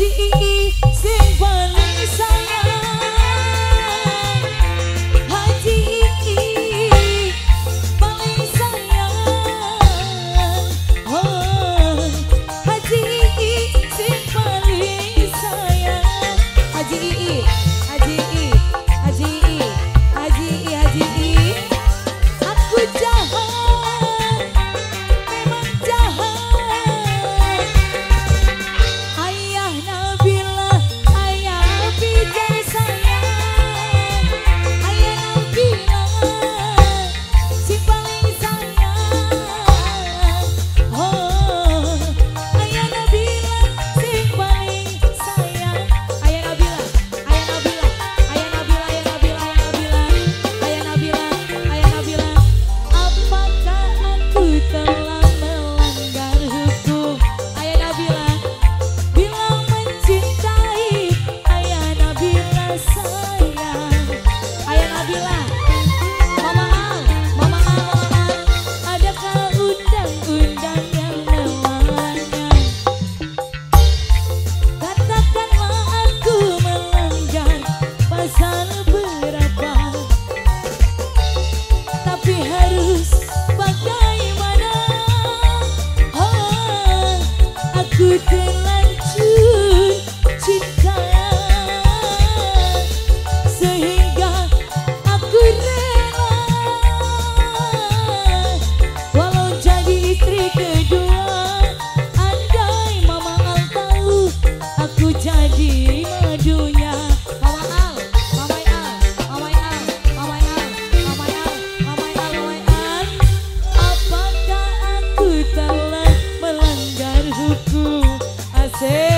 G-E-E, sing one telah melanggar hukum. Asik